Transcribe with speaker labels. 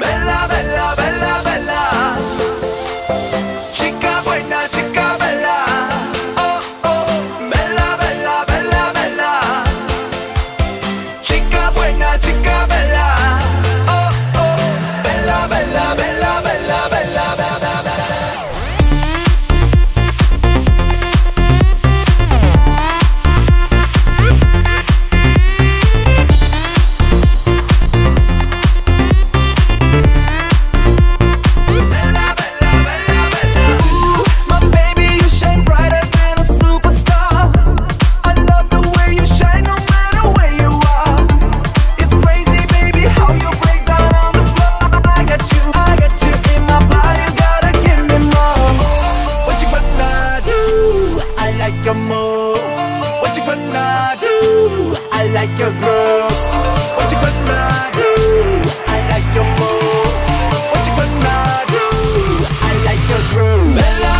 Speaker 1: Bella, bella, bella, bella Bella